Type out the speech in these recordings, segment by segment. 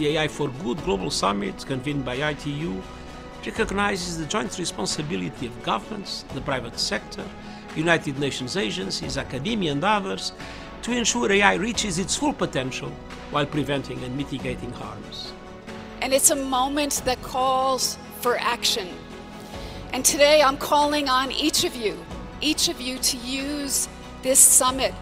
The AI for Good Global Summit, convened by ITU, recognizes the joint responsibility of governments, the private sector, United Nations agencies, academia, and others to ensure AI reaches its full potential while preventing and mitigating harms. And it's a moment that calls for action. And today I'm calling on each of you, each of you to use this summit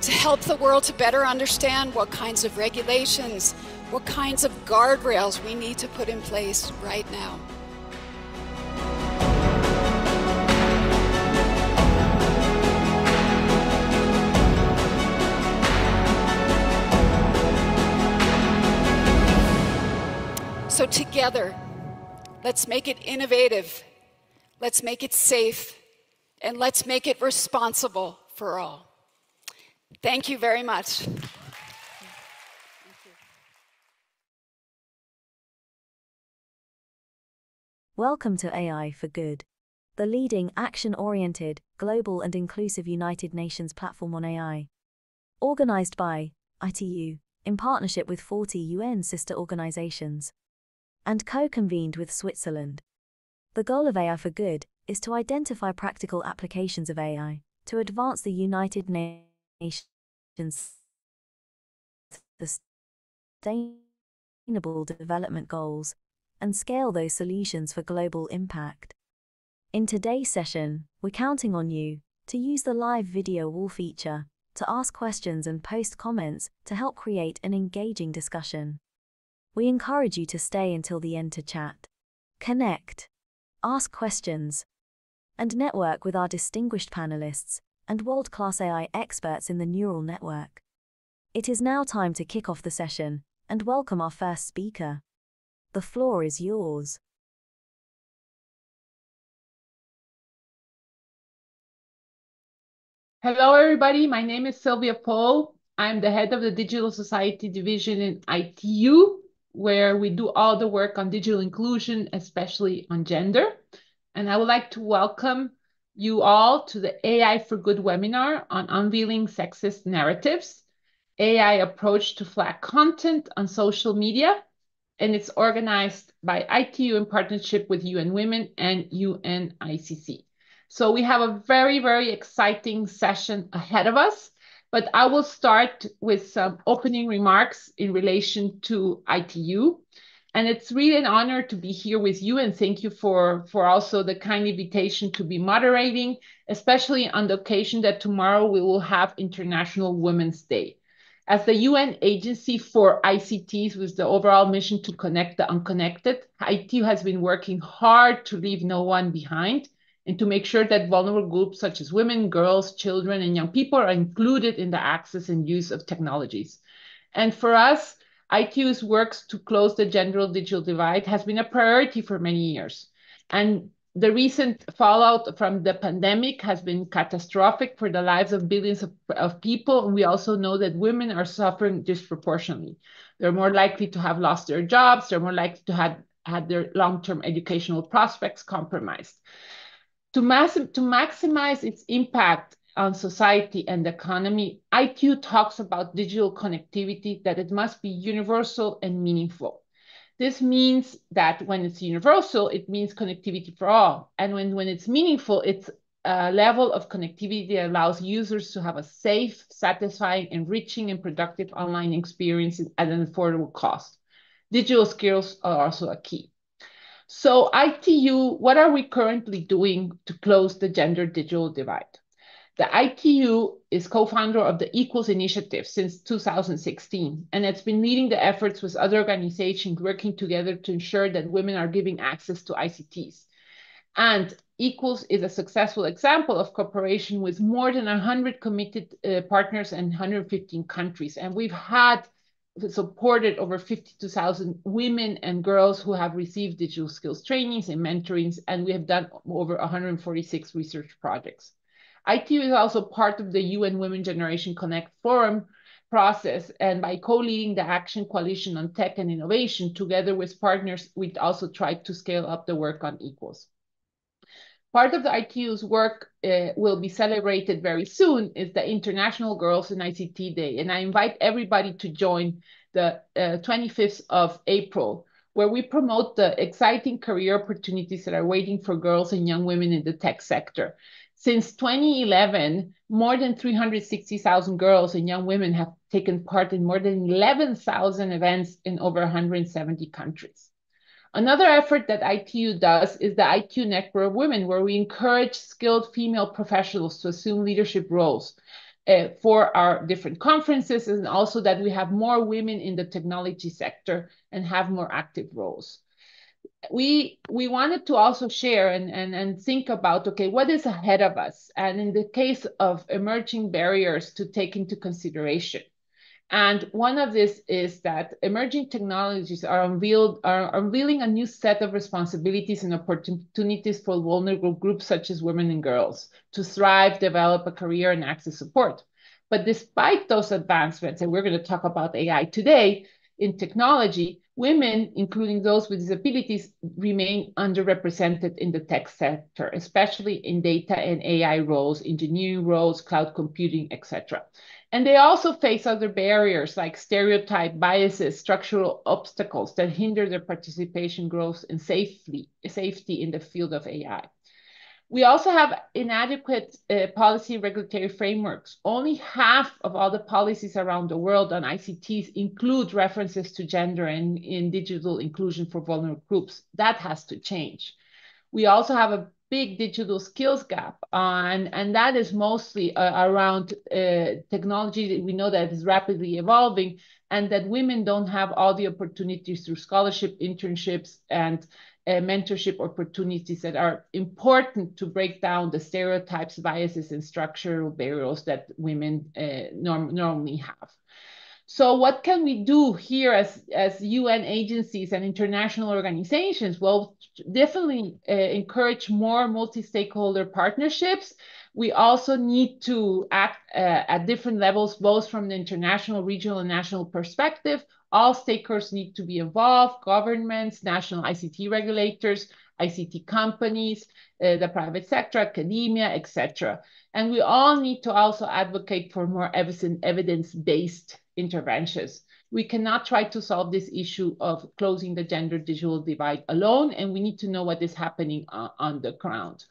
to help the world to better understand what kinds of regulations, what kinds of guardrails we need to put in place right now. So, together, let's make it innovative, let's make it safe, and let's make it responsible for all. Thank you very much. Welcome to AI for Good, the leading action oriented, global, and inclusive United Nations platform on AI. Organized by ITU in partnership with 40 UN sister organizations and co convened with Switzerland. The goal of AI for Good is to identify practical applications of AI to advance the United Nations Sustainable Development Goals and scale those solutions for global impact. In today's session, we're counting on you to use the live video wall feature to ask questions and post comments to help create an engaging discussion. We encourage you to stay until the end to chat, connect, ask questions, and network with our distinguished panelists and world class AI experts in the neural network. It is now time to kick off the session and welcome our first speaker. The floor is yours. Hello, everybody. My name is Sylvia Poll. I'm the head of the Digital Society Division in ITU, where we do all the work on digital inclusion, especially on gender. And I would like to welcome you all to the AI for Good webinar on unveiling sexist narratives, AI approach to flag content on social media. And it's organized by ITU in partnership with UN Women and UNICC. So we have a very, very exciting session ahead of us. But I will start with some opening remarks in relation to ITU. And it's really an honor to be here with you. And thank you for, for also the kind invitation to be moderating, especially on the occasion that tomorrow we will have International Women's Day. As the UN agency for ICTs with the overall mission to connect the unconnected, ITU has been working hard to leave no one behind and to make sure that vulnerable groups such as women, girls, children, and young people are included in the access and use of technologies. And for us, ITU's works to close the gender digital divide has been a priority for many years. And the recent fallout from the pandemic has been catastrophic for the lives of billions of, of people. And we also know that women are suffering disproportionately. They're more likely to have lost their jobs. They're more likely to have had their long-term educational prospects compromised. To, mass to maximize its impact on society and economy, ITU talks about digital connectivity, that it must be universal and meaningful. This means that when it's universal, it means connectivity for all. And when, when it's meaningful, it's a level of connectivity that allows users to have a safe, satisfying, enriching, and productive online experience at an affordable cost. Digital skills are also a key. So ITU, what are we currently doing to close the gender digital divide? The ITU is co-founder of the Equals Initiative since 2016, and it's been leading the efforts with other organizations working together to ensure that women are giving access to ICTs. And Equals is a successful example of cooperation with more than 100 committed uh, partners in 115 countries. And we've had supported over 52,000 women and girls who have received digital skills trainings and mentorings, and we have done over 146 research projects. ITU is also part of the UN Women Generation Connect Forum process, and by co-leading the Action Coalition on Tech and Innovation, together with partners, we also tried to scale up the work on equals. Part of the ITU's work uh, will be celebrated very soon is the International Girls in ICT Day. And I invite everybody to join the uh, 25th of April, where we promote the exciting career opportunities that are waiting for girls and young women in the tech sector. Since 2011, more than 360,000 girls and young women have taken part in more than 11,000 events in over 170 countries. Another effort that ITU does is the ITU Network of Women, where we encourage skilled female professionals to assume leadership roles uh, for our different conferences, and also that we have more women in the technology sector and have more active roles. We we wanted to also share and, and, and think about, okay, what is ahead of us? And in the case of emerging barriers to take into consideration. And one of this is that emerging technologies are, unveiled, are unveiling a new set of responsibilities and opportunities for vulnerable groups such as women and girls to thrive, develop a career, and access support. But despite those advancements, and we're going to talk about AI today in technology, women, including those with disabilities, remain underrepresented in the tech sector, especially in data and AI roles, engineering roles, cloud computing, etc. And they also face other barriers like stereotype biases, structural obstacles that hinder their participation, growth, and safety, safety in the field of AI. We also have inadequate uh, policy regulatory frameworks. Only half of all the policies around the world on ICTs include references to gender and in digital inclusion for vulnerable groups. That has to change. We also have a big digital skills gap, and, and that is mostly uh, around uh, technology that we know that is rapidly evolving, and that women don't have all the opportunities through scholarship, internships, and uh, mentorship opportunities that are important to break down the stereotypes, biases, and structural barriers that women uh, norm normally have. So what can we do here as, as UN agencies and international organizations? Well, definitely uh, encourage more multi-stakeholder partnerships. We also need to act uh, at different levels, both from the international, regional, and national perspective. All stakeholders need to be involved, governments, national ICT regulators, ICT companies, uh, the private sector, academia, etc. And we all need to also advocate for more evidence-based interventions. We cannot try to solve this issue of closing the gender digital divide alone, and we need to know what is happening uh, on the ground.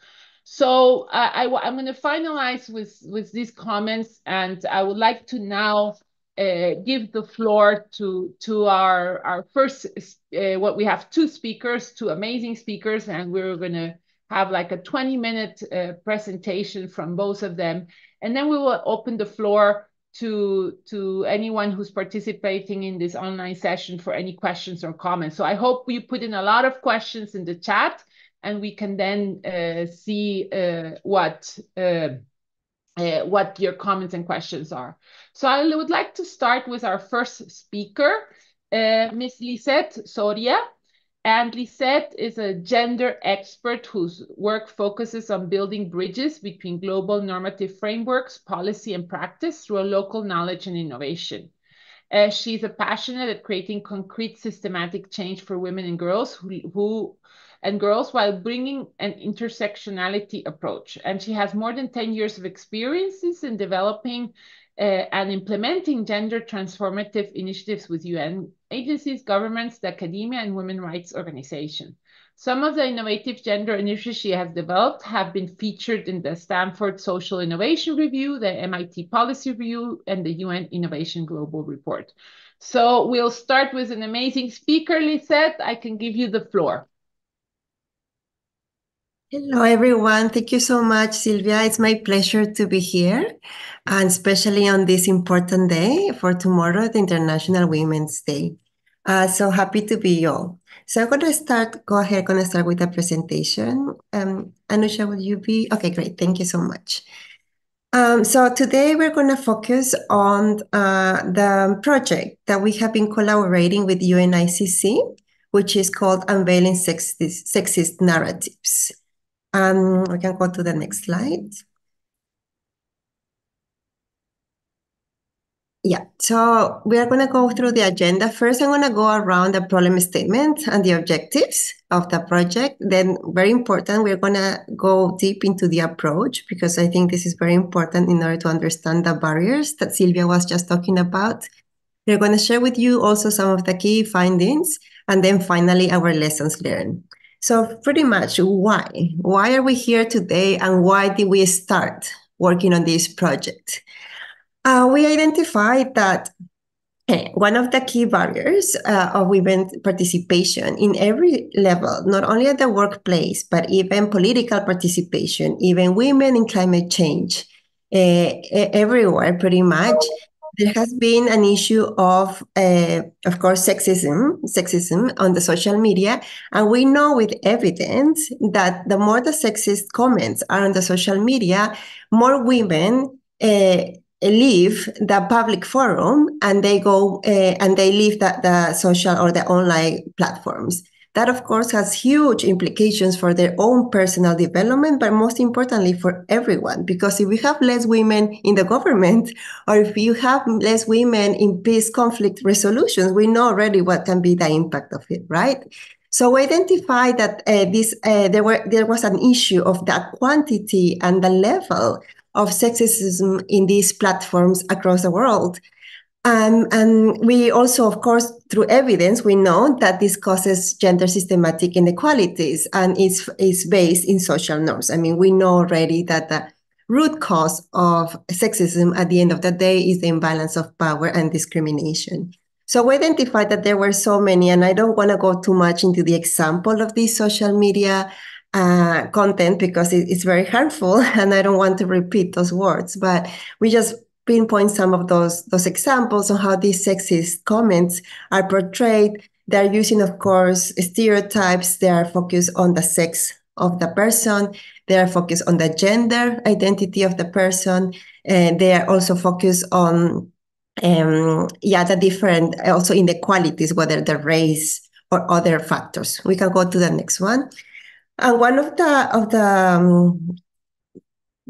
So uh, I, am going to finalize with, with these comments, and I would like to now uh, give the floor to, to our, our first, uh, what we have two speakers, two amazing speakers, and we're going to have like a 20 minute uh, presentation from both of them. And then we will open the floor to to anyone who's participating in this online session for any questions or comments. So I hope you put in a lot of questions in the chat and we can then uh, see uh, what uh, what your comments and questions are. So I would like to start with our first speaker, uh, Ms. Lizette Soria. And Lizette is a gender expert whose work focuses on building bridges between global normative frameworks, policy, and practice through a local knowledge and innovation. Uh, she's a passionate at creating concrete systematic change for women and girls who, who and girls while bringing an intersectionality approach. And she has more than 10 years of experiences in developing uh, and implementing gender transformative initiatives with UN agencies, governments, the academia, and women rights organizations. Some of the innovative gender initiatives she has developed have been featured in the Stanford Social Innovation Review, the MIT Policy Review, and the UN Innovation Global Report. So we'll start with an amazing speaker, Lizette. I can give you the floor. Hello, everyone. Thank you so much, Sylvia. It's my pleasure to be here, and especially on this important day for tomorrow, the International Women's Day. Uh, so happy to be you So I'm going to start, go ahead, I'm going to start with the presentation. Um, Anusha, will you be? Okay, great. Thank you so much. Um, so today we're going to focus on uh, the project that we have been collaborating with UNICC, which is called Unveiling Sexist, Sexist Narratives. Um, we can go to the next slide. Yeah, so we are going to go through the agenda. First, I'm going to go around the problem statement and the objectives of the project. Then, very important, we're going to go deep into the approach because I think this is very important in order to understand the barriers that Sylvia was just talking about. We're going to share with you also some of the key findings and then finally our lessons learned. So, pretty much, why? Why are we here today and why did we start working on this project? Uh, we identified that uh, one of the key barriers uh, of women participation in every level, not only at the workplace, but even political participation, even women in climate change, uh, everywhere pretty much, there has been an issue of, uh, of course, sexism, sexism on the social media, and we know with evidence that the more the sexist comments are on the social media, more women uh, leave the public forum and they go uh, and they leave the, the social or the online platforms. That, of course, has huge implications for their own personal development, but most importantly for everyone. Because if we have less women in the government, or if you have less women in peace conflict resolutions, we know already what can be the impact of it, right? So we identified that uh, this uh, there were there was an issue of the quantity and the level of sexism in these platforms across the world. Um, and we also, of course, through evidence, we know that this causes gender systematic inequalities and is, is based in social norms. I mean, we know already that the root cause of sexism at the end of the day is the imbalance of power and discrimination. So we identified that there were so many, and I don't want to go too much into the example of these social media uh, content because it, it's very harmful and I don't want to repeat those words, but we just pinpoint some of those, those examples on how these sexist comments are portrayed. They're using, of course, stereotypes. They are focused on the sex of the person. They are focused on the gender identity of the person. And they are also focused on, um, yeah, the different, also inequalities, whether the race or other factors. We can go to the next one. And one of the of the um,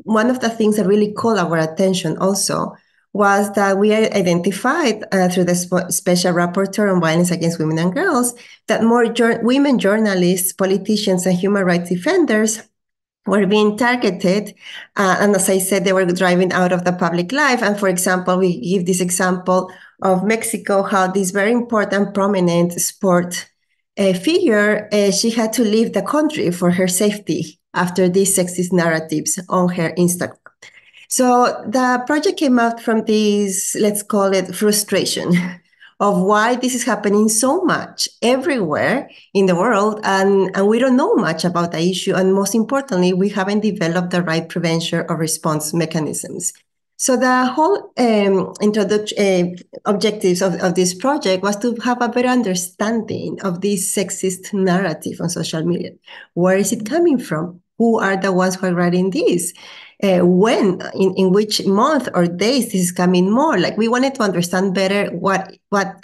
one of the things that really caught our attention also was that we identified uh, through the sp- special rapporteur on violence against women and girls that more women journalists, politicians, and human rights defenders were being targeted. Uh, and as I said, they were driving out of the public life. And for example, we give this example of Mexico, how this very important, prominent sport uh, figure, uh, she had to leave the country for her safety after these sexist narratives on her Instagram. So the project came out from this, let's call it frustration of why this is happening so much everywhere in the world. And, and we don't know much about the issue. And most importantly, we haven't developed the right prevention or response mechanisms. So the whole um, introduction uh, objectives of, of this project was to have a better understanding of this sexist narrative on social media. Where is it coming from? Who are the ones who are writing this? Uh, when, in, in which month or days this is coming more? Like we wanted to understand better what what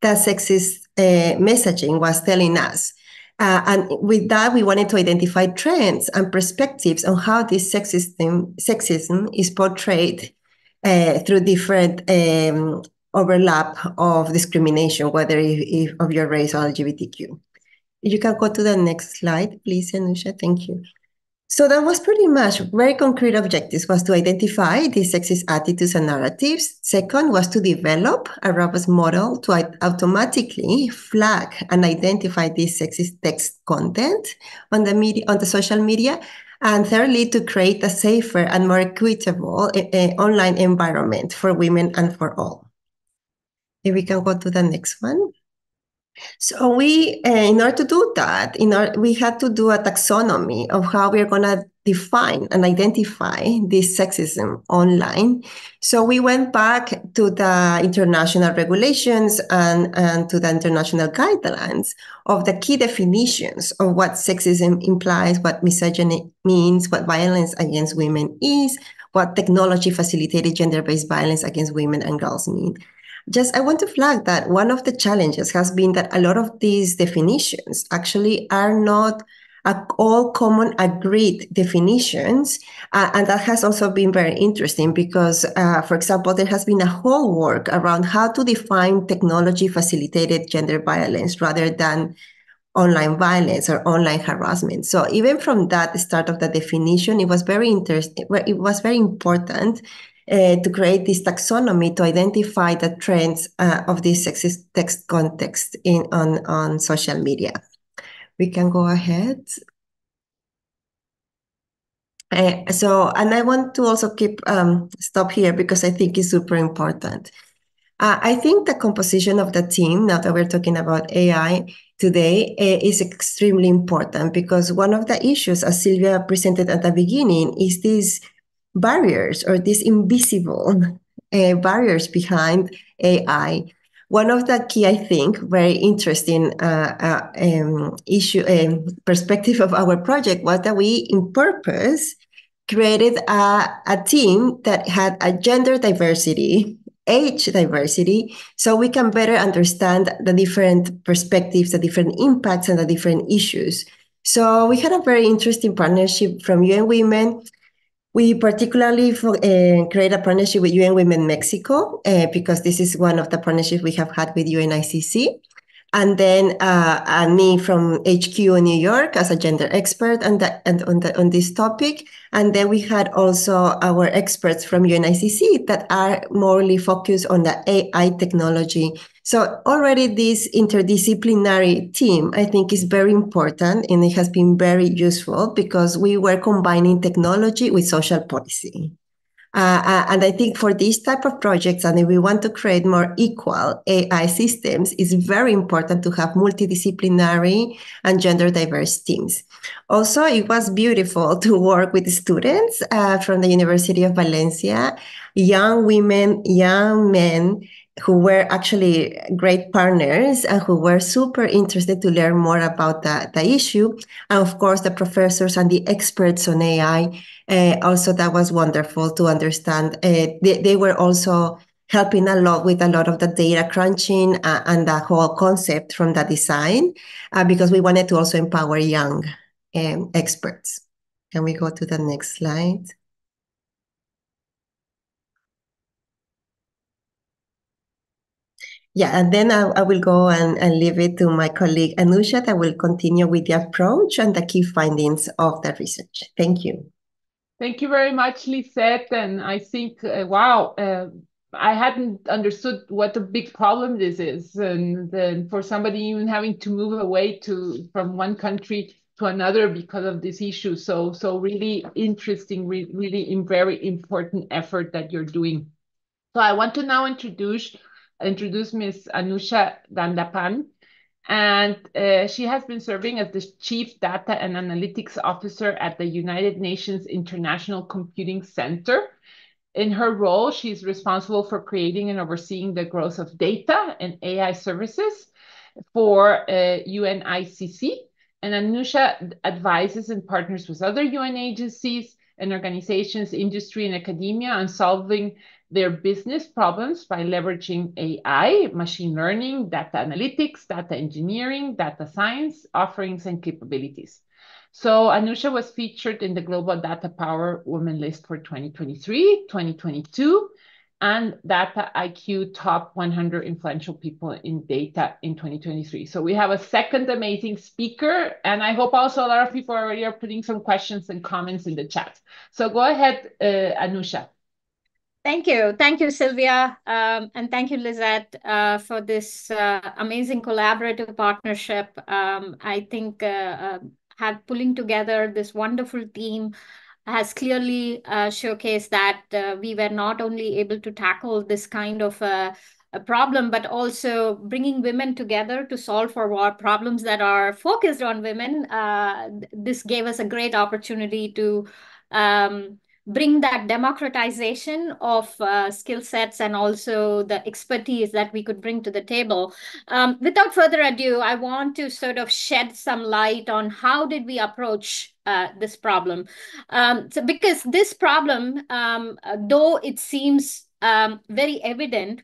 the sexist uh, messaging was telling us. Uh, and with that, we wanted to identify trends and perspectives on how this sexism, sexism is portrayed uh, through different um, overlap of discrimination, whether if, if of your race or LGBTQ. You can go to the next slide, please, Anusha. Thank you. So that was pretty much very concrete objectives was to identify these sexist attitudes and narratives. Second was to develop a robust model to automatically flag and identify this sexist text content on the media, on the social media. And thirdly, to create a safer and more equitable uh, online environment for women and for all. If we can go to the next one. So we, uh, in order to do that, in order, we had to do a taxonomy of how we're going to define and identify this sexism online. So we went back to the international regulations and, and to the international guidelines of the key definitions of what sexism implies, what misogyny means, what violence against women is, what technology facilitated gender-based violence against women and girls mean. Just I want to flag that one of the challenges has been that a lot of these definitions actually are not all common agreed definitions. Uh, and that has also been very interesting because, uh, for example, there has been a whole work around how to define technology facilitated gender violence rather than online violence or online harassment. So even from that start of the definition, it was very interesting. It was very important uh, to create this taxonomy to identify the trends uh, of this sexist text context in on on social media. We can go ahead. Uh, so, and I want to also keep um, stop here because I think it's super important. Uh, I think the composition of the team, now that we're talking about AI today, uh, is extremely important because one of the issues, as Sylvia presented at the beginning, is these barriers or these invisible uh, barriers behind AI. One of the key, I think, very interesting uh, uh, um, issue um, perspective of our project was that we, in purpose, created a, a team that had a gender diversity age diversity so we can better understand the different perspectives, the different impacts, and the different issues. So we had a very interesting partnership from UN Women. We particularly for, uh, create a partnership with UN Women Mexico uh, because this is one of the partnerships we have had with UNICC and then uh, and me from HQ in New York as a gender expert and, and on, the, on this topic. And then we had also our experts from UNICC that are morely focused on the AI technology. So already this interdisciplinary team, I think, is very important and it has been very useful because we were combining technology with social policy. Uh, uh, and I think for these type of projects, and if we want to create more equal AI systems, it's very important to have multidisciplinary and gender diverse teams. Also, it was beautiful to work with students uh, from the University of Valencia, young women, young men who were actually great partners and who were super interested to learn more about the, the issue. And of course, the professors and the experts on AI. Uh, also, that was wonderful to understand. Uh, they, they were also helping a lot with a lot of the data crunching uh, and the whole concept from the design, uh, because we wanted to also empower young um, experts. Can we go to the next slide? Yeah, and then I, I will go and, and leave it to my colleague Anusha that will continue with the approach and the key findings of the research. Thank you. Thank you very much, Lizette. And I think, uh, wow, uh, I hadn't understood what a big problem this is. And then for somebody even having to move away to from one country to another because of this issue. So, so really interesting, re really very important effort that you're doing. So I want to now introduce introduce Ms. Anusha Dandapani. And uh, she has been serving as the Chief Data and Analytics Officer at the United Nations International Computing Center. In her role, she's responsible for creating and overseeing the growth of data and AI services for uh, UNICC. And Anusha advises and partners with other UN agencies and organizations, industry, and academia on solving their business problems by leveraging AI, machine learning, data analytics, data engineering, data science offerings and capabilities. So Anusha was featured in the Global Data Power Women list for 2023, 2022, and Data IQ Top 100 Influential People in Data in 2023. So we have a second amazing speaker, and I hope also a lot of people already are putting some questions and comments in the chat. So go ahead, uh, Anusha. Thank you. Thank you, Sylvia. Um, and thank you, Lizette, uh, for this uh, amazing collaborative partnership. Um, I think uh, uh pulling together this wonderful team has clearly uh, showcased that uh, we were not only able to tackle this kind of a problem, but also bringing women together to solve for problems that are focused on women. this gave us a great opportunity to um, bring that democratization of uh, skill sets and also the expertise that we could bring to the table. Um, without further ado, I want to sort of shed some light on how did we approach uh, this problem. Um, so because this problem, um, though it seems um, very evident,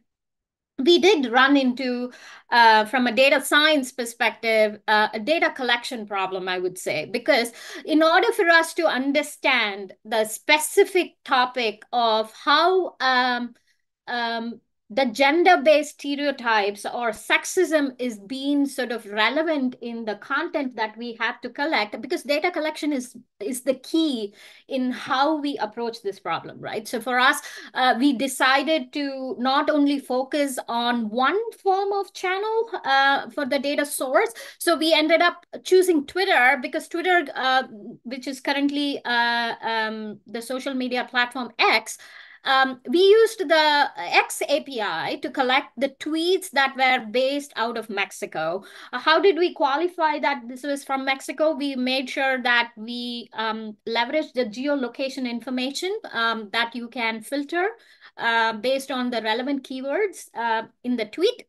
we did run into, uh, from a data science perspective, uh, a data collection problem, I would say, because in order for us to understand the specific topic of how um, um, the gender-based stereotypes or sexism is being sort of relevant in the content that we have to collect because data collection is is the key in how we approach this problem right? So for us uh, we decided to not only focus on one form of channel uh, for the data source. So we ended up choosing twitter because twitter uh, which is currently uh, um, the social media platform x um, we used the X API to collect the tweets that were based out of Mexico. Uh, how did we qualify that this was from Mexico? We made sure that we um, leveraged the geolocation information um, that you can filter uh, based on the relevant keywords uh, in the tweet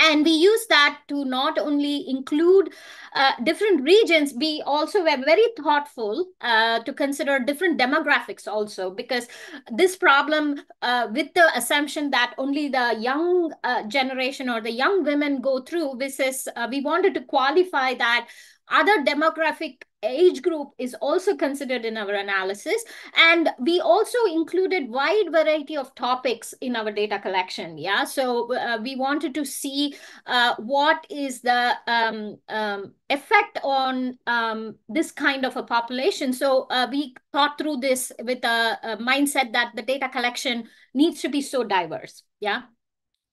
and we use that to not only include uh, different regions we also were very thoughtful uh, to consider different demographics also because this problem uh, with the assumption that only the young uh, generation or the young women go through this is uh, we wanted to qualify that other demographic age group is also considered in our analysis. And we also included wide variety of topics in our data collection. Yeah. So uh, we wanted to see uh, what is the um, um, effect on um, this kind of a population. So uh, we thought through this with a, a mindset that the data collection needs to be so diverse. Yeah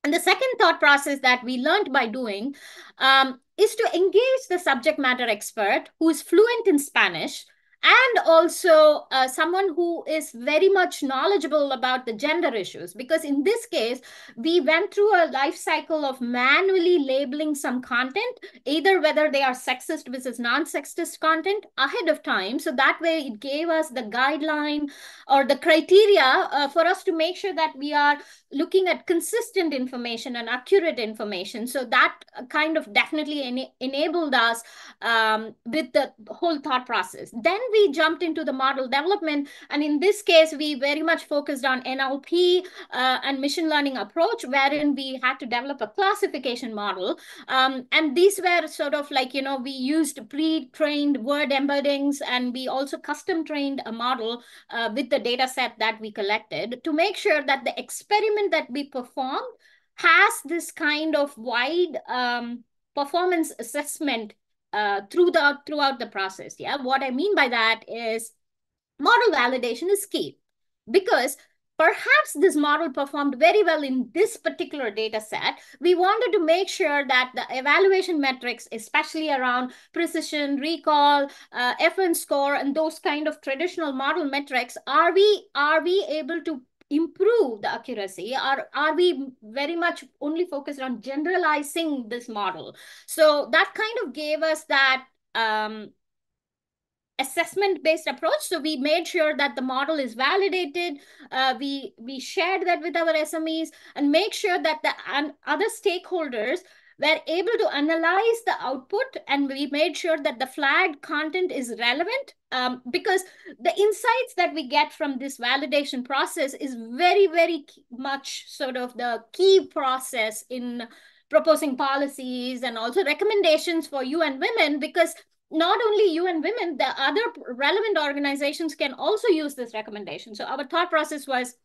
and the second thought process that we learned by doing um, is to engage the subject matter expert who is fluent in Spanish and also uh, someone who is very much knowledgeable about the gender issues. Because in this case we went through a life cycle of manually labeling some content either whether they are sexist versus non-sexist content ahead of time. So that way it gave us the guideline or the criteria uh, for us to make sure that we are looking at consistent information and accurate information so that kind of definitely en enabled us um, with the whole thought process then we jumped into the model development. And in this case, we very much focused on NLP uh, and machine learning approach, wherein we had to develop a classification model. Um, and these were sort of like, you know, we used pre-trained word embeddings and we also custom trained a model uh, with the data set that we collected to make sure that the experiment that we perform has this kind of wide um, performance assessment uh, throughout throughout the process. Yeah, what I mean by that is model validation is key because perhaps this model performed very well in this particular data set. We wanted to make sure that the evaluation metrics, especially around precision, recall, uh, F1 score, and those kind of traditional model metrics, are we, are we able to improve the accuracy? Or are we very much only focused on generalizing this model? So that kind of gave us that um, assessment based approach. So we made sure that the model is validated. Uh, we we shared that with our smes and make sure that the and other stakeholders were able to analyze the output and we made sure that the flagged content is relevant um, because the insights that we get from this validation process is very, very much sort of the key process in proposing policies and also recommendations for UN Women because not only UN Women, the other relevant organizations can also use this recommendation. So our thought process was,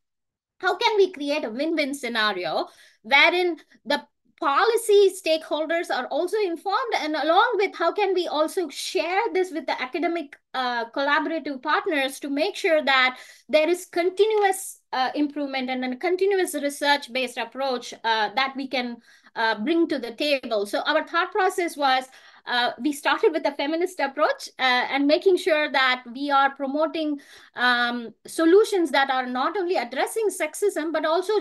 how can we create a win-win scenario wherein the policy stakeholders are also informed and along with how can we also share this with the academic uh, collaborative partners to make sure that there is continuous uh, improvement and a continuous research based approach uh, that we can uh, bring to the table. So our thought process was uh, we started with a feminist approach uh, and making sure that we are promoting um, solutions that are not only addressing sexism, but also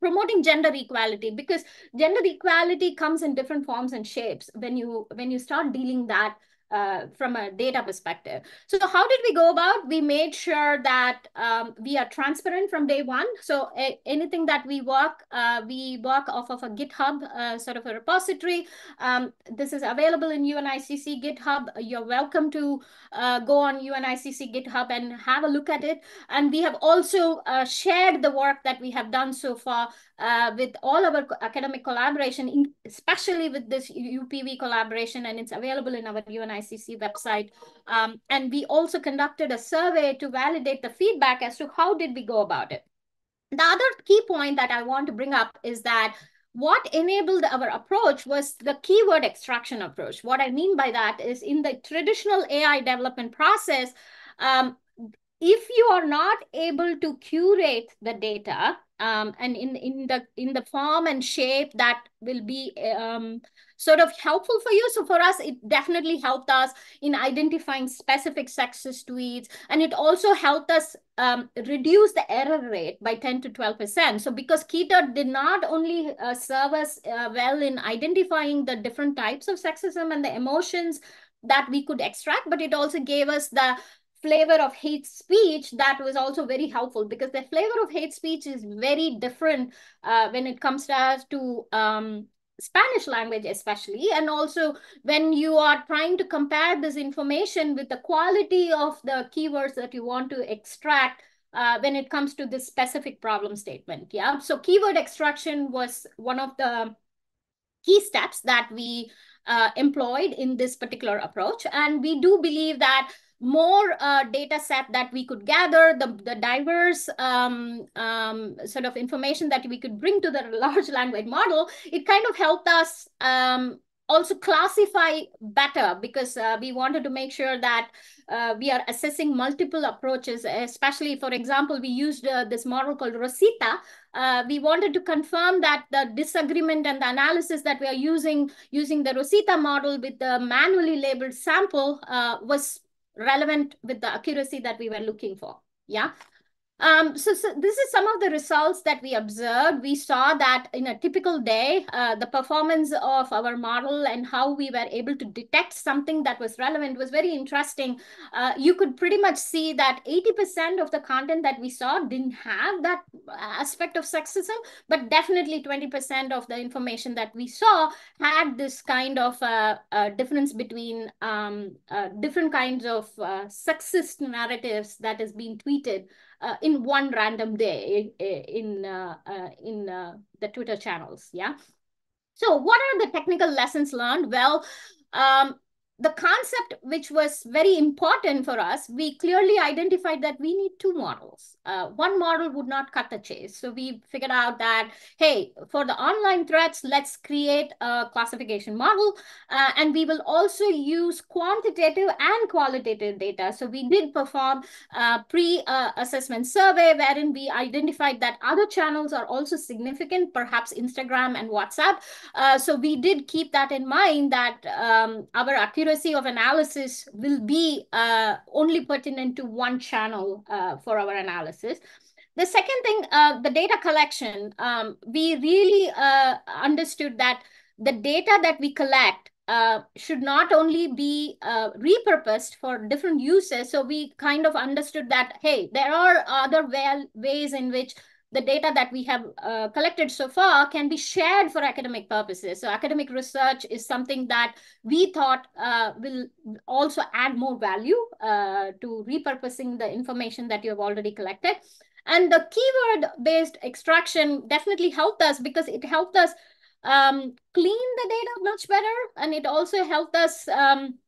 promoting gender equality because gender equality comes in different forms and shapes when you when you start dealing that uh, from a data perspective. So how did we go about? We made sure that um, we are transparent from day one. So anything that we work, uh, we work off of a GitHub uh, sort of a repository. Um, this is available in UNICC GitHub. You're welcome to uh, go on UNICC GitHub and have a look at it. And we have also uh, shared the work that we have done so far uh, with all our academic collaboration, especially with this UPV collaboration, and it's available in our UNICC website. Um, and we also conducted a survey to validate the feedback as to how did we go about it. The other key point that I want to bring up is that what enabled our approach was the keyword extraction approach. What I mean by that is in the traditional AI development process, um, if you are not able to curate the data um, and in, in the in the form and shape that will be um, sort of helpful for you. So for us, it definitely helped us in identifying specific sexist tweets. And it also helped us um, reduce the error rate by 10 to 12%. So because Keter did not only uh, serve us uh, well in identifying the different types of sexism and the emotions that we could extract, but it also gave us the flavor of hate speech that was also very helpful because the flavor of hate speech is very different uh, when it comes to, to um, Spanish language especially. And also when you are trying to compare this information with the quality of the keywords that you want to extract uh, when it comes to this specific problem statement yeah? So keyword extraction was one of the key steps that we uh, employed in this particular approach. And we do believe that more uh, data set that we could gather, the, the diverse um, um, sort of information that we could bring to the large language model, it kind of helped us um, also classify better because uh, we wanted to make sure that uh, we are assessing multiple approaches, especially, for example, we used uh, this model called Rosita. Uh, we wanted to confirm that the disagreement and the analysis that we are using using the Rosita model with the manually labeled sample uh, was relevant with the accuracy that we were looking for. Yeah. Um, so, so, this is some of the results that we observed. We saw that in a typical day, uh, the performance of our model and how we were able to detect something that was relevant was very interesting. Uh, you could pretty much see that 80% of the content that we saw didn't have that aspect of sexism, but definitely 20% of the information that we saw had this kind of uh, uh difference between um, uh, different kinds of uh, sexist narratives that is being tweeted uh, in one random day in uh, uh, in uh, the Twitter channels. Yeah. So what are the technical lessons learned? Well, um, the concept which was very important for us, we clearly identified that we need two models. Uh, one model would not cut the chase. So we figured out that, hey, for the online threats, let's create a classification model. Uh, and we will also use quantitative and qualitative data. So we did perform a pre-assessment survey wherein we identified that other channels are also significant, perhaps Instagram and WhatsApp. Uh, so we did keep that in mind that um, our accuracy accuracy of analysis will be uh, only pertinent to one channel uh, for our analysis. The second thing, uh, the data collection, um, we really uh, understood that the data that we collect uh, should not only be uh, repurposed for different uses. So we kind of understood that, hey, there are other ways in which the data that we have uh, collected so far can be shared for academic purposes. So academic research is something that we thought uh, will also add more value uh, to repurposing the information that you have already collected. And the keyword-based extraction definitely helped us because it helped us um, clean the data much better. And it also helped us um,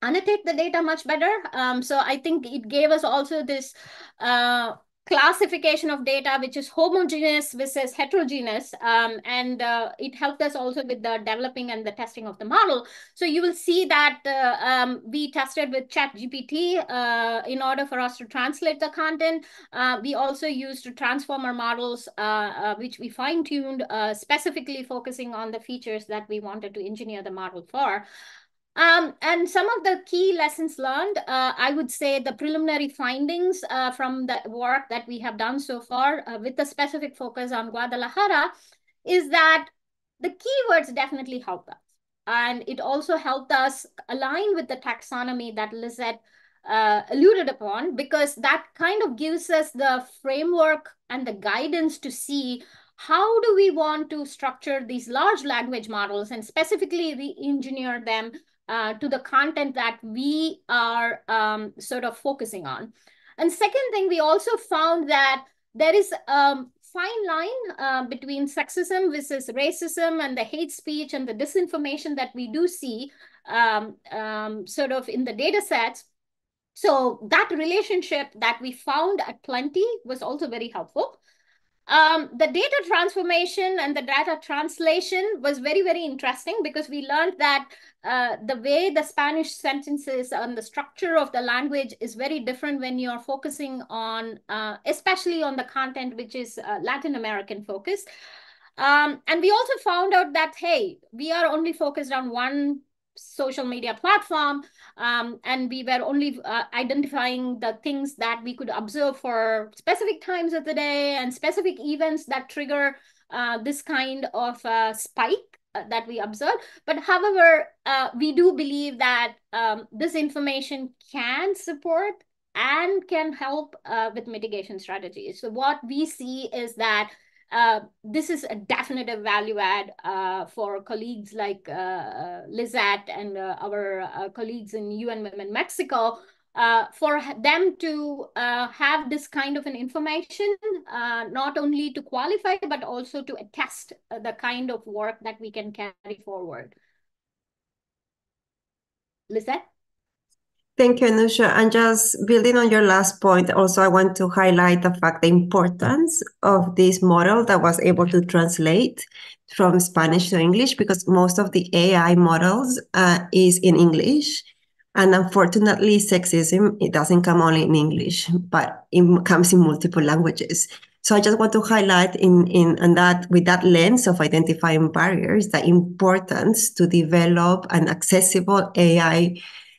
annotate the data much better. Um, so I think it gave us also this uh, classification of data, which is homogeneous versus heterogeneous. Um, and uh, it helped us also with the developing and the testing of the model. So you will see that uh, um, we tested with ChatGPT uh, in order for us to translate the content. Uh, we also used transformer models, uh, uh, which we fine-tuned, specifically focusing on the features that we wanted to engineer the model for. Um, and some of the key lessons learned, uh, I would say the preliminary findings uh, from the work that we have done so far uh, with a specific focus on Guadalajara is that the keywords definitely helped us. And it also helped us align with the taxonomy that Lizette uh, alluded upon, because that kind of gives us the framework and the guidance to see how do we want to structure these large language models and specifically re-engineer them uh, to the content that we are um, sort of focusing on. And second thing, we also found that there is a fine line uh, between sexism versus racism and the hate speech and the disinformation that we do see um, um, sort of in the data sets. So that relationship that we found at Plenty was also very helpful. Um, the data transformation and the data translation was very, very interesting because we learned that uh, the way the Spanish sentences and the structure of the language is very different when you're focusing on, uh, especially on the content, which is uh, Latin American focus. Um, and we also found out that, hey, we are only focused on one social media platform um, and we were only uh, identifying the things that we could observe for specific times of the day and specific events that trigger uh, this kind of uh, spike uh, that we observe. But however, uh, we do believe that um, this information can support and can help uh, with mitigation strategies. So what we see is that uh, this is a definitive value add uh, for colleagues like uh, Lizette and uh, our uh, colleagues in UN Women Mexico for them to have this kind of an information, not only to qualify, but also to attest the kind of work that we can carry forward. Lizette? Thank you, Anusha. And just building on your last point, also I want to highlight the fact the importance of this model that was able to translate from Spanish to English because most of the AI models uh, is in English. And unfortunately, sexism, it doesn't come only in English, but it comes in multiple languages. So I just want to highlight in, in, in that with that lens of identifying barriers, the importance to develop an accessible AI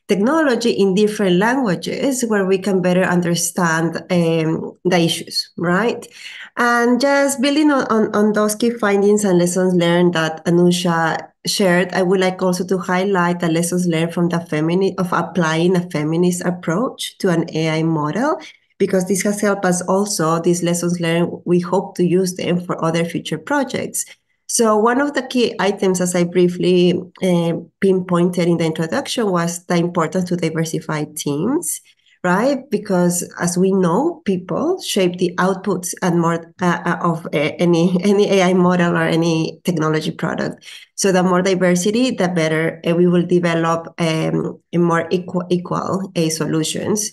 technology in different languages where we can better understand um, the issues, right? And just building on, on, on, those key findings and lessons learned that Anusha shared, I would like also to highlight the lessons learned from the feminist of applying a feminist approach to an AI model because this has helped us also, these lessons learned, we hope to use them for other future projects. So one of the key items, as I briefly uh, pinpointed in the introduction, was the importance to diversify teams, right? Because as we know, people shape the outputs and more uh, uh of uh, any any AI model or any technology product. So the more diversity, the better we will develop um, more equal equal A solutions,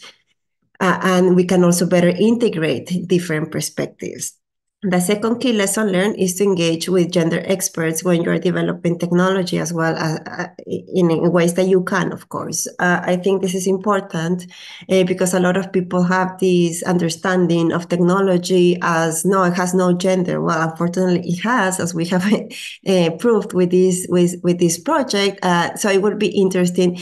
uh, and we can also better integrate different perspectives. The second key lesson learned is to engage with gender experts when you're developing technology as well as, uh, in, in, ways that you can, of course. Uh, I think this is important uh, because a lot of people have this understanding of technology as no, it has no gender. Well, unfortunately, it has, as we have uh, proved with this with with this project. Uh, so it would be interesting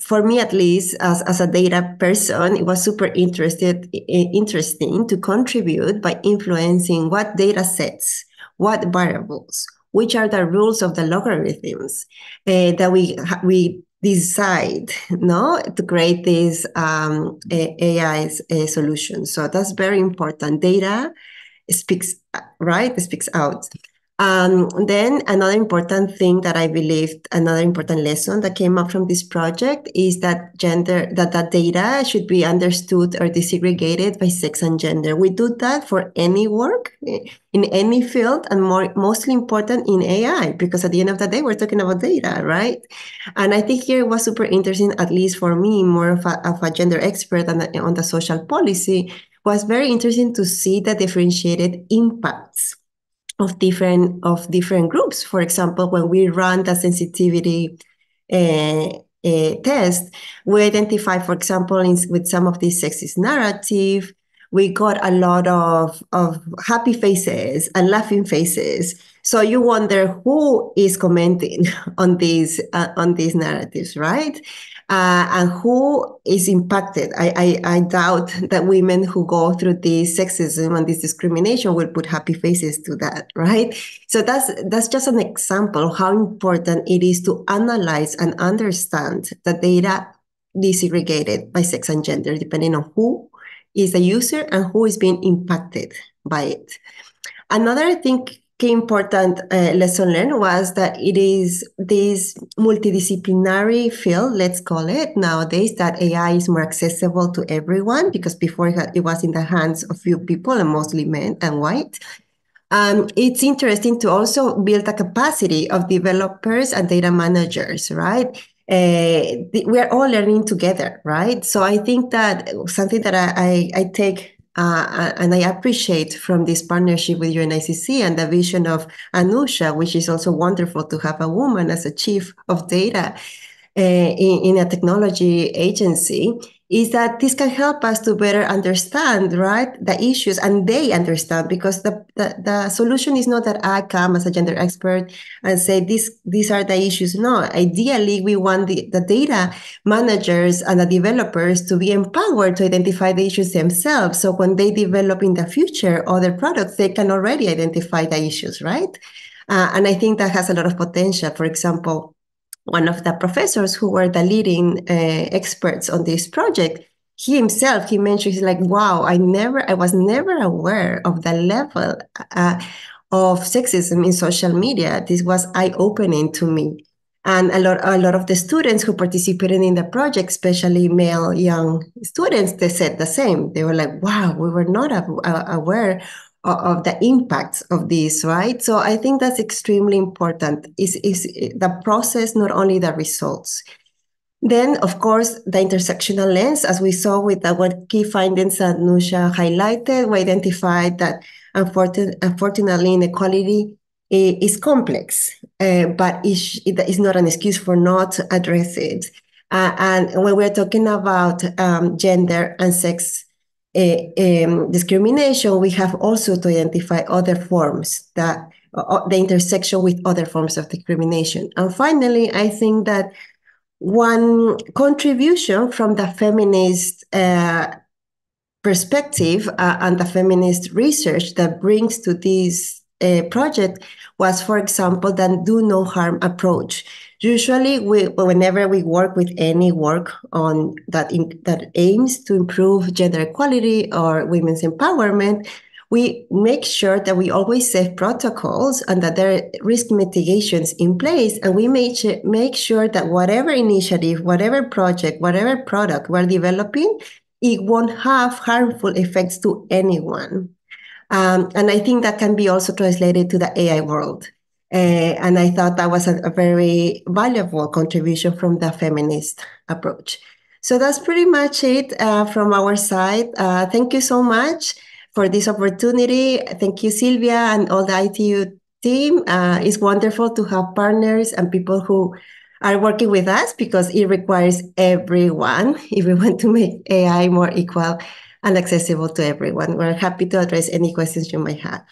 for me at least as, as a data person it was super interested interesting to contribute by influencing what data sets what variables which are the rules of the logarithms uh, that we we decide no to create these um, AI solutions so that's very important. Data speaks right? Speaks out um, then another important thing that I believed, another important lesson that came up from this project is that gender, that that data should be understood or disaggregated by sex and gender. We do that for any work eh, in any field and more, mostly important in AI, because at the end of the day, we're talking about data, right? And I think here it was super interesting, at least for me, more of a, of a gender expert on the, on the social policy, was very interesting to see the differentiated impacts of different of different groups. For example, when we run the sensitivity uh, uh, test, we identify, for example, in, with some of these sexist narrative, we got a lot of, of happy faces and laughing faces. So you wonder who is commenting on these uh, on these narratives, right? Uh, and who is impacted. I, I, I, doubt that women who go through this sexism and this discrimination will put happy faces to that, right? So that's that's just an example of how important it is to analyze and understand the data disaggregated by sex and gender, depending on who is the user and who is being impacted by it. Another thing key important uh, lesson learned was that it is this multidisciplinary field, let's call it nowadays, that AI is more accessible to everyone because before it was in the hands of few people and mostly men and white. Um, it's interesting to also build a capacity of developers and data managers, right? Uh, we are all learning together, right? So I think that something that I, I, I take uh, and I appreciate from this partnership with UNICC and the vision of Anusha, which is also wonderful to have a woman as a chief of data uh, in, in a technology agency, is that this can help us to better understand, right, the issues, and they understand because the, the, the solution is not that I come as a gender expert and say this these are the issues. No, ideally we want the, the data managers and the developers to be empowered to identify the issues themselves. So when they develop in the future other products, they can already identify the issues, right? Uh, and I think that has a lot of potential. For example, one of the professors who were the leading uh, experts on this project, he himself, he mentioned, he's like, wow, I never, I was never aware of the level uh, of sexism in social media. This was eye-opening to me. And a lot, a lot of the students who participated in the project, especially male young students, they said the same. They were like, wow, we were not aware of the impacts of this, right? So I think that's extremely important. Is is the process, not only the results. Then, of course, the intersectional lens, as we saw with our key findings that Nusha highlighted, we identified that unfortunately inequality is complex, uh, but it is not an excuse for not address it. Uh, and when we're talking about um, gender and sex um, discrimination, we have also to identify other forms that uh, the intersection with other forms of discrimination. And finally, I think that one contribution from the feminist uh, perspective uh, and the feminist research that brings to this uh, project was, for example, the do no harm approach. Usually, we, whenever we work with any work on that in, that aims to improve gender equality or women's empowerment, we make sure that we always set protocols and that there are risk mitigations in place. And we make, make sure that whatever initiative, whatever project, whatever product we're developing, it won't have harmful effects to anyone. Um, and I think that can be also translated to the AI world. Uh, and I thought that was a, a, very valuable contribution from the feminist approach. So that's pretty much it uh, from our side. Uh, thank you so much for this opportunity. Thank you, Sylvia, and all the ITU team. Uh, it's wonderful to have partners and people who are working with us because it requires everyone if we want to make AI more equal and accessible to everyone. We're happy to address any questions you might have.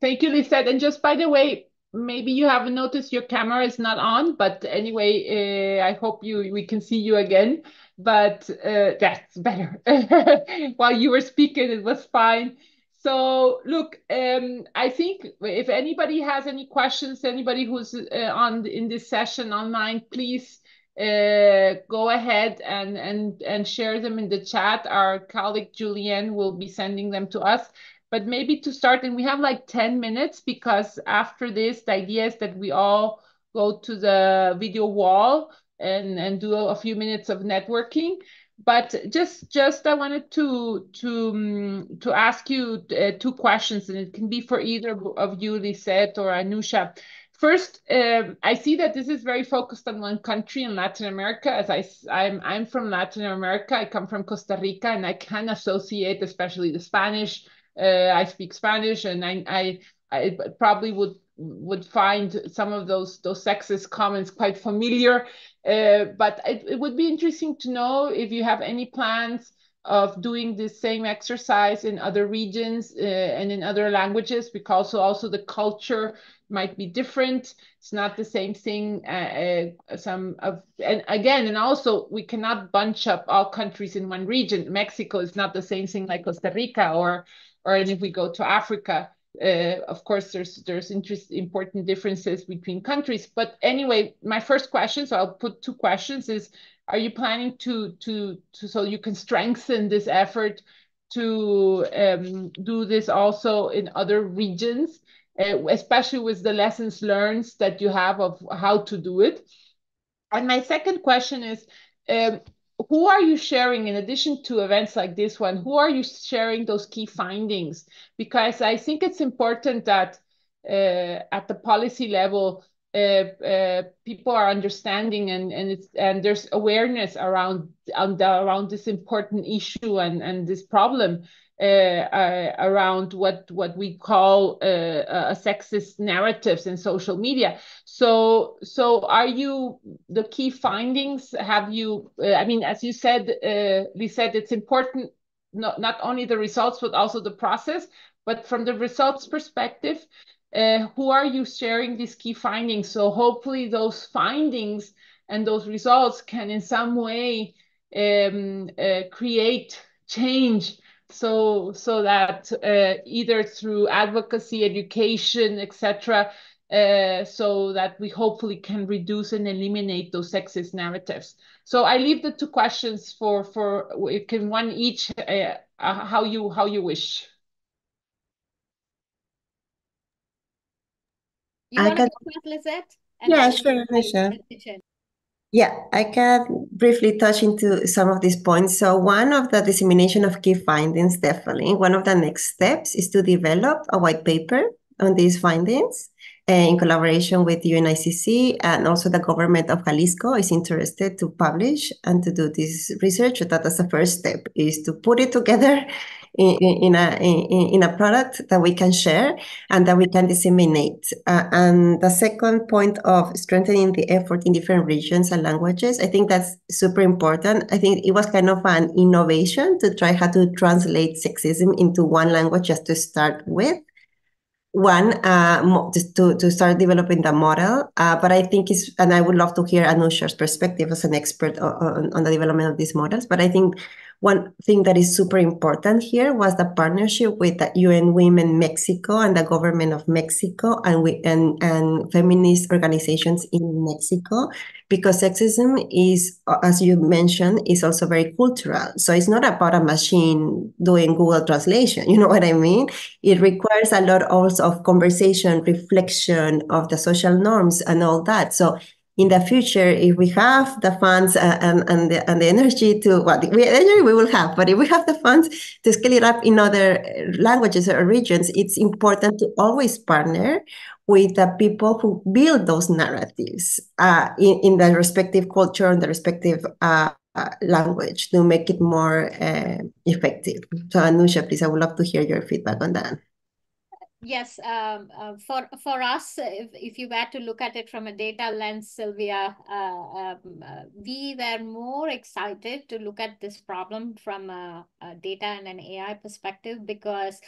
Thank you, Lizette. And just by the way, maybe you haven't noticed your camera is not on, but anyway, uh, I hope you we can see you again. But uh, that's better. While you were speaking, it was fine. So look, um, I think if anybody has any questions, anybody who's uh, on in this session online, please uh, go ahead and, and, and share them in the chat. Our colleague Julianne will be sending them to us. But maybe to start, and we have like 10 minutes because after this, the idea is that we all go to the video wall and, and do a few minutes of networking. But just just I wanted to to um, to ask you uh, two questions, and it can be for either of you, Lizette or Anusha. First, um, I see that this is very focused on one country in Latin America. As I, I'm, I'm from Latin America. I come from Costa Rica, and I can associate, especially the Spanish, uh, I speak Spanish, and I, I, I probably would would find some of those those sexist comments quite familiar. Uh, but it, it would be interesting to know if you have any plans of doing the same exercise in other regions uh, and in other languages because also the culture might be different it's not the same thing uh, uh, some of and again and also we cannot bunch up all countries in one region mexico is not the same thing like costa rica or or if we go to Africa, uh, of course, there's there's interest important differences between countries. But anyway, my first question, so I'll put two questions: is Are you planning to to to so you can strengthen this effort to um, do this also in other regions? Uh, especially with the lessons learned that you have of how to do it. And my second question is, um, who are you sharing in addition to events like this one who are you sharing those key findings because i think it's important that uh, at the policy level uh, uh, people are understanding and and it's and there's awareness around around this important issue and and this problem around what what we call uh, sexist narratives in social media. So so are you the key findings? Have you? I mean, as you said, we said it's important not not only the results but also the process. But from the results perspective, uh, who are you sharing these key findings? So hopefully those findings and those results can in some way um, uh, create change so so that uh, either through advocacy education etc uh, so that we hopefully can reduce and eliminate those sexist narratives. So i leave the two questions for for can one each uh, uh, how you how you wish? You want to go first Lizette? yeah sure sure yeah, I can briefly touch into some of these points. So one of the dissemination of key findings, definitely. One of the next steps is to develop a white paper on these findings uh, in collaboration with UNICC and also the government of Jalisco is interested to publish and to do this research. So, that is the first step is to put it together in, in, a in, in, a product that we can share and that we can disseminate. Uh, and the second point of strengthening the effort in different regions and languages, I think that's super important. I think it was kind of an innovation to try how to translate sexism into one language just to start with one uh, to, to start developing the model. Uh, but I think it's, and I would love to hear Anusha's perspective as an expert on, on the development of these models. But I think one thing that is super important here was the partnership with the UN Women Mexico and the government of Mexico and we, and, and feminist organizations in Mexico because sexism is, as you mentioned, is also very cultural. So it's not about a machine doing Google translation. You know what I mean? It requires a lot also of conversation, reflection of the social norms and all that. So in the future, if we have the funds uh, and, and, the, and the energy to, well, the energy we will have, but if we have the funds to scale it up in other languages or regions, it's important to always partner with the people who build those narratives uh, in, in the respective culture and the respective uh, language to make it more uh, effective. So Anusha, please, I would love to hear your feedback on that. Yes, um, uh, for for us, if, if you were to look at it from a data lens, Sylvia, uh, um, uh, we were more excited to look at this problem from a, a data and an AI perspective because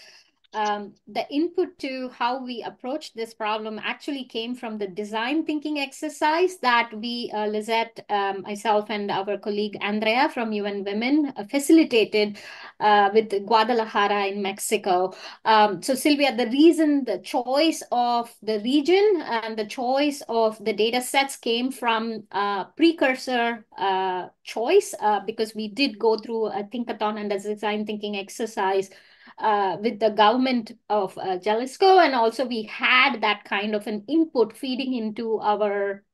um, the input to how we approach this problem actually came from the design thinking exercise that we, uh, Lizette, um, myself, and our colleague Andrea from UN Women uh, facilitated uh, with Guadalajara in Mexico. Um, so, Sylvia, the reason the choice of the region and the choice of the data sets came from uh, precursor uh, choice uh, because we did go through a thinkathon and a design thinking exercise uh, with the government of uh, Jalisco. And also we had that kind of an input feeding into our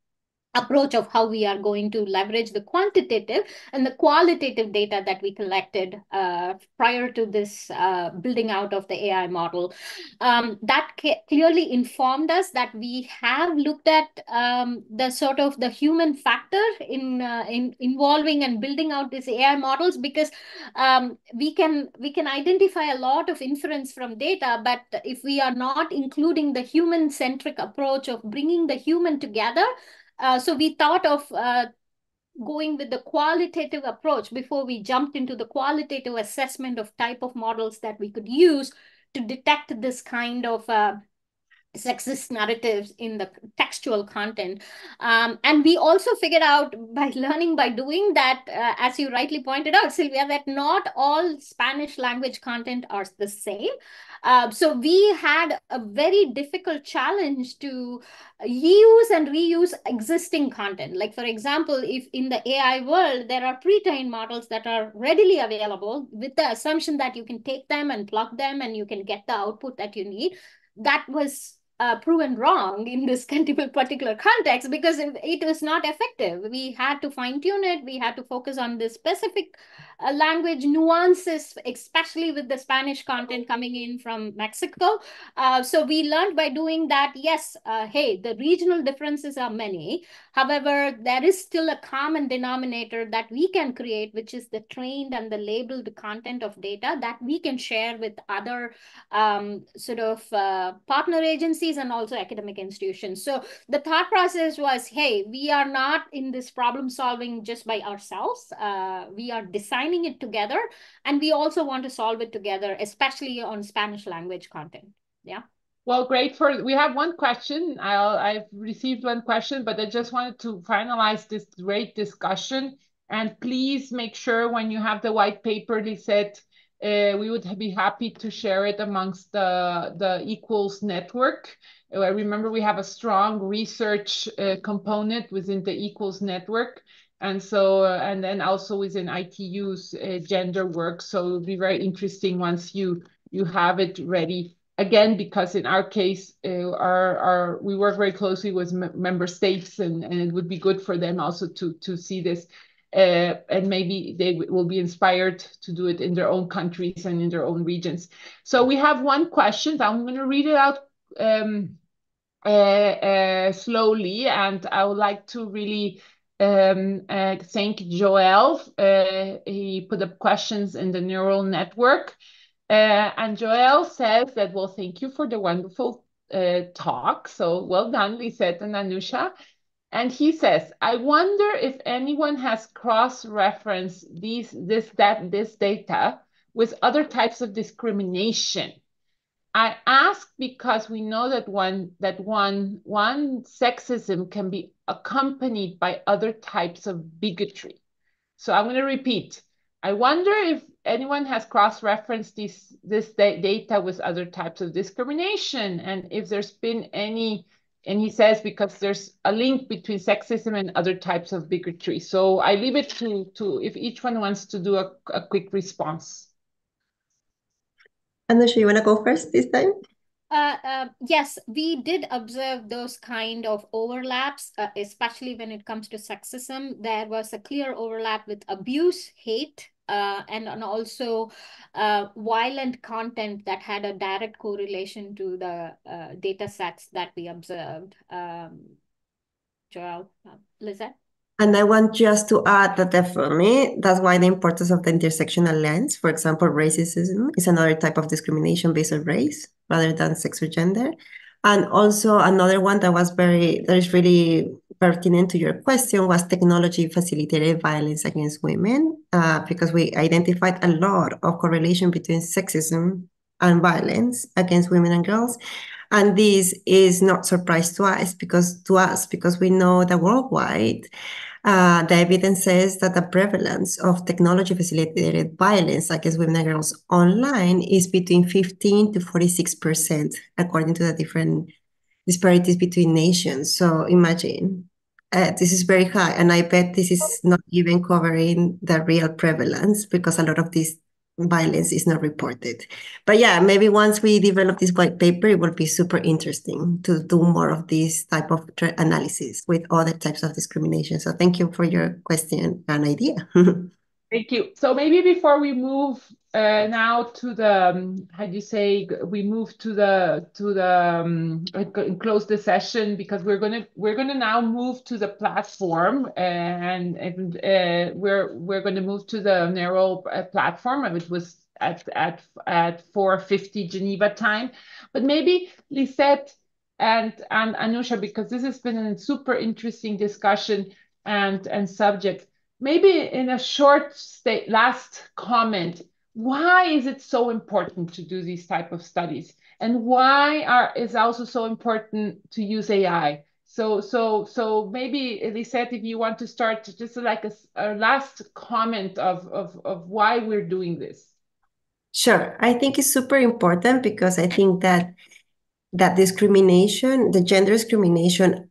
approach of how we are going to leverage the quantitative and the qualitative data that we collected uh, prior to this uh, building out of the AI model. Um, that clearly informed us that we have looked at um, the sort of the human factor in, uh, in involving and building out these AI models because um, we can we can identify a lot of inference from data, but if we are not including the human-centric approach of bringing the human together, uh, so we thought of uh, going with the qualitative approach before we jumped into the qualitative assessment of type of models that we could use to detect this kind of uh, sexist narratives in the textual content. Um, and we also figured out by learning by doing that, uh, as you rightly pointed out, Sylvia, that not all Spanish language content are the same. Uh, so we had a very difficult challenge to use and reuse existing content. Like for example, if in the AI world, there are pre-trained models that are readily available with the assumption that you can take them and plug them and you can get the output that you need. That was uh, proven wrong in this particular context because it was not effective. We had to fine tune it. We had to focus on the specific uh, language nuances, especially with the Spanish content coming in from Mexico. Uh, so we learned by doing that, yes, uh, hey, the regional differences are many. However, there is still a common denominator that we can create, which is the trained and the labeled content of data that we can share with other um, sort of uh, partner agencies and also academic institutions. So the thought process was, hey, we are not in this problem solving just by ourselves. Uh, we are designing it together, and we also want to solve it together, especially on Spanish language content. Yeah. Well, great. For we have one question. I'll, I've received one question, but I just wanted to finalize this great discussion. And please make sure when you have the white paper, Lizette, uh, we would be happy to share it amongst the, the Equals network. Uh, remember, we have a strong research uh, component within the Equals network. And so, uh, and then also within ITU's uh, gender work. So it'll be very interesting once you, you have it ready. Again, because in our case, uh, our, our, we work very closely with member states and, and it would be good for them also to, to see this uh, and maybe they will be inspired to do it in their own countries and in their own regions. So we have one question. I'm going to read it out um, uh, uh, slowly, and I would like to really um, uh, thank Joel. Uh, he put up questions in the neural network. Uh, and Joel says that, well, thank you for the wonderful talk. So well done, Lizette and Anusha. And he says, I wonder if anyone has cross-referenced these, this, that, this data with other types of discrimination. I ask because we know that one that one one sexism can be accompanied by other types of bigotry. So I'm going to repeat. I wonder if anyone has cross-referenced this this data with other types of discrimination and if there's been any and he says because there's a link between sexism and other types of bigotry. So I leave it to, to if each one wants to do a, a quick response. Anusha, you want to go first this time? Uh, uh, yes, we did observe those kind of overlaps, uh, especially when it comes to sexism. There was a clear overlap with abuse, hate, uh, and, and also uh, violent content that had a direct correlation to the uh, data sets that we observed. Um, Joel, uh, Lizette? And I want just to add that definitely that's why the importance of the intersectional lens. For example, racism is another type of discrimination based on race rather than sex or gender. And also another one that was very, that is really pertinent to your question was technology facilitated violence against women, uh, because we identified a lot of correlation between sexism and violence against women and girls. And this is not surprise to us because to us, because we know that worldwide, uh, the evidence says that the prevalence of technology facilitated violence against women and girls online is between 15 to 46%, according to the different disparities between nations. So imagine uh, this is very high. And I bet this is not even covering the real prevalence because a lot of this violence is not reported. But yeah, maybe once we develop this white paper, it will be super interesting to do more of this type of analysis with other types of discrimination. So thank you for your question and idea. Thank you. So maybe before we move uh, now to the um, how do you say we move to the to the um, close the session because we're gonna we're gonna now move to the platform and and uh, we're we're gonna move to the narrow uh, platform. It was at at at 4:50 Geneva time, but maybe Lizette and and Anusha because this has been a super interesting discussion and and subject maybe in a short state, last comment, why is it so important to do these type of studies? And why are is also so important to use AI? So, so, so maybe Elisette, if you want to start just like a, a last comment of, of, of why we're doing this. Sure. I think it's super important because I think that that discrimination, the gender discrimination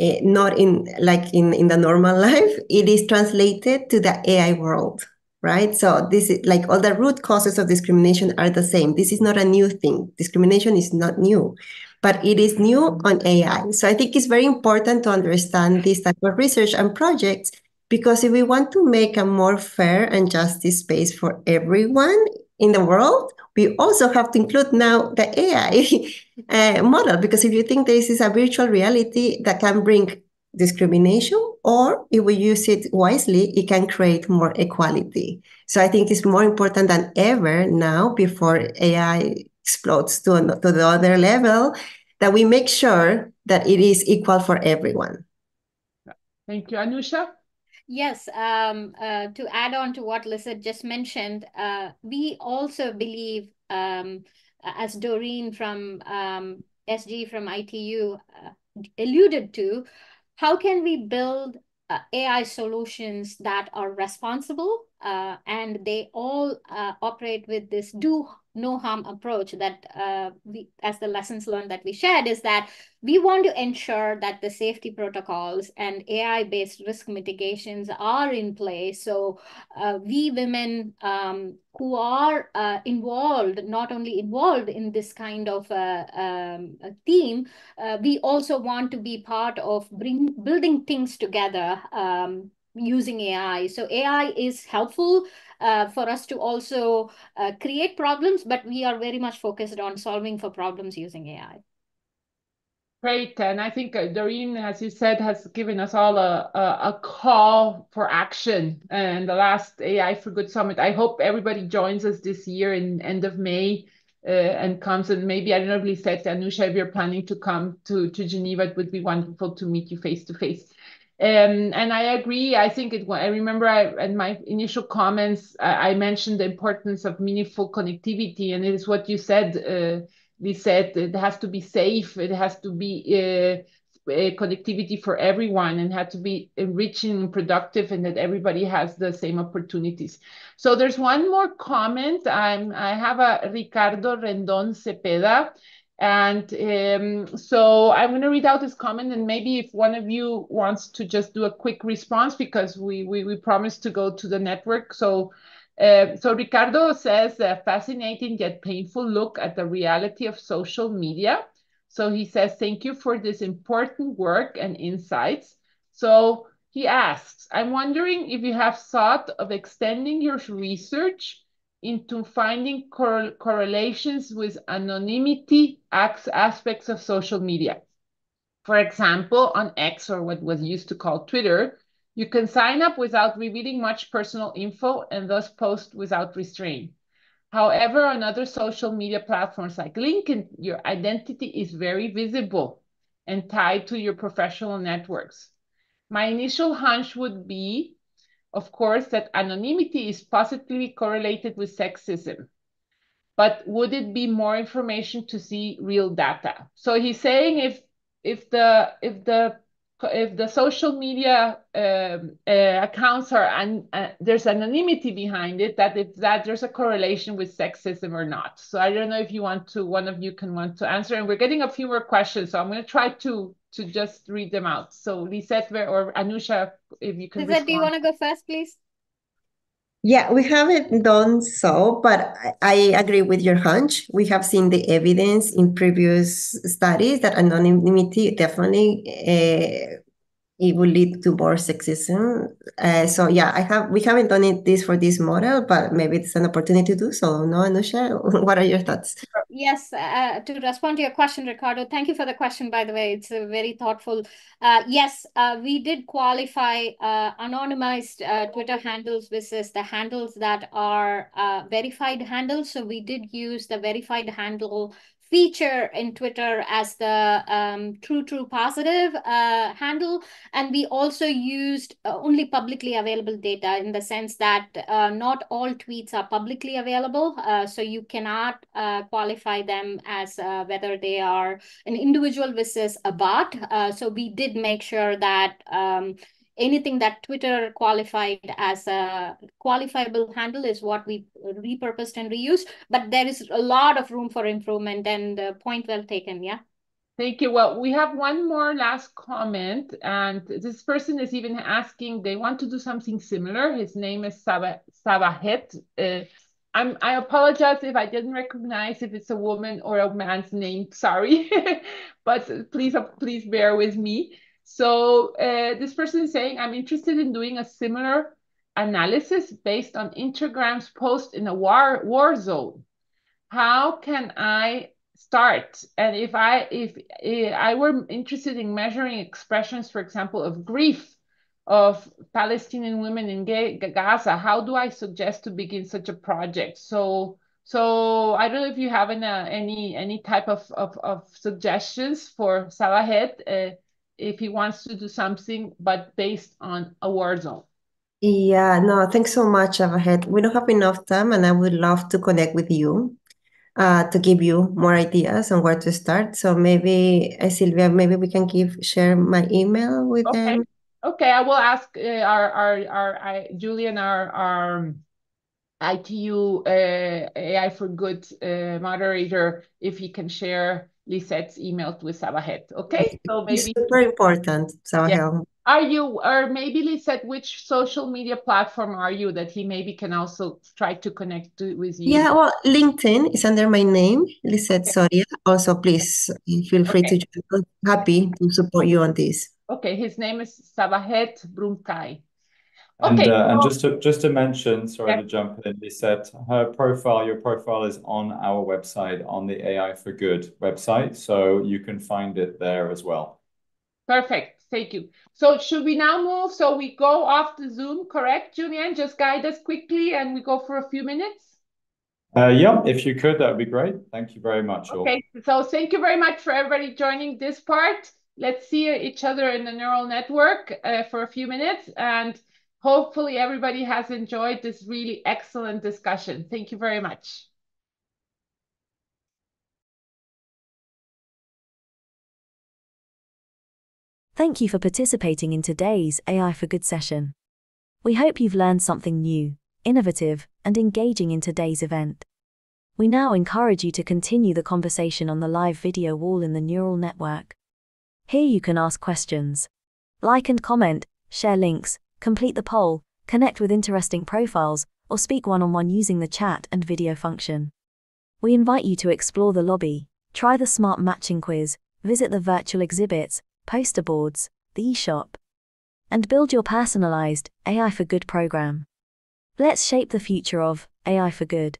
uh, not in like in in the normal life it is translated to the ai world right? So this is like all the root causes of discrimination are the same. This is not a new thing. Discrimination is not new but it is new on AI. So I think it's very important to understand this type of research and projects because if we want to make a more fair and justice space for everyone in the world, we also have to include now the AI uh, model because if you think this is a virtual reality that can bring discrimination, or if we use it wisely, it can create more equality. So I think it's more important than ever now before AI explodes to, to the other level that we make sure that it is equal for everyone. Thank you, Anusha. Yes, um, uh, to add on to what Lizette just mentioned, uh, we also believe, um, as Doreen from um, SG from ITU uh, alluded to, how can we build uh, AI solutions that are responsible uh, and they all uh, operate with this do no harm approach that uh, we, as the lessons learned that we shared is that we want to ensure that the safety protocols and AI based risk mitigations are in place. So uh, we women um, who are uh, involved, not only involved in this kind of uh, um, theme, uh, we also want to be part of bring, building things together um, using AI. So AI is helpful uh, for us to also uh, create problems, but we are very much focused on solving for problems using AI. Great, and I think uh, Doreen, as you said, has given us all a, a, a call for action. And the last AI for Good Summit, I hope everybody joins us this year in end of May uh, and comes and maybe, I don't know if Lizette, Anusha, if you're planning to come to, to Geneva, it would be wonderful to meet you face to face. Um, and I agree. I think it. I remember I, in my initial comments, I, I, mentioned the importance of meaningful connectivity, and it is what you said. Uh, we said it has to be safe. It has to be uh, connectivity for everyone, and had to be enriching and productive, and that everybody has the same opportunities. So there's one more comment. I'm. I have a Ricardo Rendon Cepeda. And um, so I'm going to read out this comment, and maybe if one of you wants to just do a quick response, because we we, we promised to go to the network. So, uh, so Ricardo says a fascinating yet painful look at the reality of social media. So he says, thank you for this important work and insights. So he asks, I'm wondering if you have thought of extending your research into finding cor correlations with anonymity aspects of social media. For example, on X or what was used to call Twitter, you can sign up without revealing much personal info and thus post without restraint. However, on other social media platforms like LinkedIn, your identity is very visible and tied to your professional networks. My initial hunch would be of course, that anonymity is positively correlated with sexism. But would it be more information to see real data? So he's saying if if the if the if the social media um, uh, accounts are and uh, there's anonymity behind it that if that there's a correlation with sexism or not so i don't know if you want to one of you can want to answer and we're getting a few more questions so i'm going to try to to just read them out so lizette or anusha if you can lizette respond. do you want to go first please yeah, we haven't done so, but I agree with your hunch. We have seen the evidence in previous studies that anonymity definitely uh, it will lead to more sexism. Uh, so yeah, I have we haven't done it this for this model, but maybe it's an opportunity to do so. No, Anusha, what are your thoughts? Yes, uh, to respond to your question, Ricardo, thank you for the question. By the way, it's a very thoughtful. Uh, yes, uh, we did qualify uh, anonymized uh, Twitter handles versus the handles that are verified handles. So we did use the verified handle feature in Twitter as the um, true, true positive uh, handle. And we also used uh, only publicly available data in the sense that uh, not all tweets are publicly available. Uh, so you cannot uh, qualify them as uh, whether they are an individual versus a bot. so we did make sure that um, anything that Twitter qualified as a qualifiable handle is what we repurposed and reused. But there is a lot of room for improvement and uh, point well taken. Yeah. Thank you. Well, we have one more last comment, and this person is even asking, they want to do something similar. His name is Sabahat. Uh, I'm, I apologize if I didn't recognize if it's a woman or a man's name. Sorry, but please, please bear with me. So uh, this person is saying, I'm interested in doing a similar analysis based on Instagram's post in a war war zone. How can I start? And if I if, if I were interested in measuring expressions, for example, of grief of Palestinian women in Gaza, how do I suggest to begin such a project? So so I don't know if you have an, uh, any any type of, of, of suggestions for Sabahat uh, if he wants to do something, but based on a war zone. Yeah, no, thanks so much, Sabahat. We don't have enough time, and I would love to connect with you uh, to give you more ideas on where to start. So maybe, uh, Sylvia, maybe we can give share my email with okay. them. Okay, I will ask uh, our our our I, Julian, our our ITU uh, AI for Good uh, moderator, if he can share Lizette's email with Sabahat. Okay, so maybe it's super important, Sabahat. Yeah. Are you, or maybe Lizette, which social media platform are you that he maybe can also try to connect to, with you? Yeah, well, LinkedIn is under my name, Lizette okay. Soria. Also, please feel free okay. to join. Happy to support you on this. Okay, his name is Sabahat And, okay. Uh, and just to just to mention, sorry yeah. to jump in, Lizette, her profile, your profile is on our website, on the AI for Good website, so you can find it there as well. Perfect. Thank you. So should we now move? So we go off the Zoom, correct, Julian? Just guide us quickly and we go for a few minutes. Uh, yeah, if you could, that would be great. Thank you very much. Okay, so thank you very much for everybody joining this part. Let's see each other in the neural network uh, for a few minutes and hopefully everybody has enjoyed this really excellent discussion. Thank you very much. Thank you for participating in today's AI for Good session. We hope you've learned something new, innovative, and engaging in today's event. We now encourage you to continue the conversation on the live video wall in the neural network. Here you can ask questions, like and comment, share links, complete the poll, connect with interesting profiles, or speak one on one using the chat and video function. We invite you to explore the lobby, try the smart matching quiz, visit the virtual exhibits, poster boards, the eShop, and build your personalized AI for Good program. Let's shape the future of AI for Good.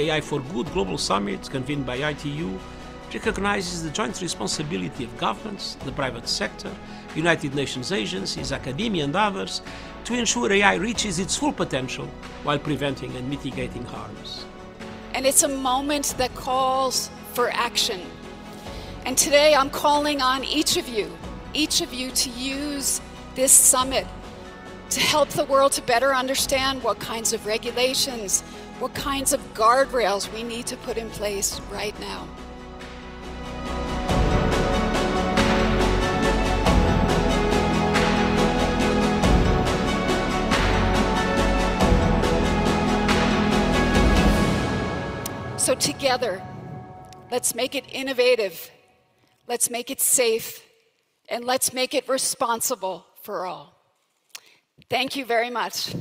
The AI for Good Global Summit, convened by ITU, recognizes the joint responsibility of governments, the private sector, United Nations agencies, academia, and others to ensure AI reaches its full potential while preventing and mitigating harms. And it's a moment that calls for action. And today I'm calling on each of you, each of you to use this summit to help the world to better understand what kinds of regulations, what kinds of guardrails we need to put in place right now. So, together, let's make it innovative, let's make it safe, and let's make it responsible for all. Thank you very much.